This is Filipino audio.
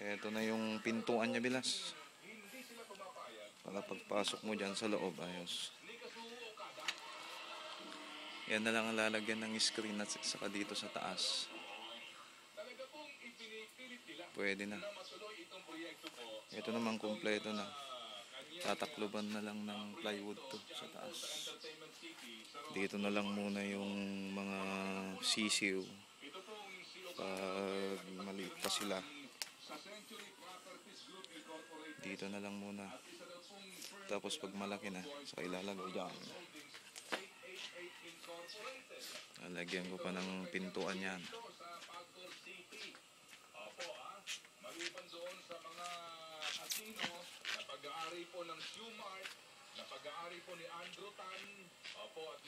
Ito na yung pintuan niya bilas. Para pagpasok mo dyan sa loob, ayos. Yan na lang ang lalagyan ng screen at saka dito sa taas. Pwede na. Ito naman kumpleto na. Tatakloban na lang ng plywood to sa taas. Dito na lang muna yung mga sisiw. Pag maliit pa sila. Dito na lang muna. Tapos pag malaki na, saka ilalagay dyan. Lalagyan ko pa ng pintuan yan. Maliban doon sa mga casino na pag-aari po ng Shumart, na pag-aari po ni Andrew Tan, opo, at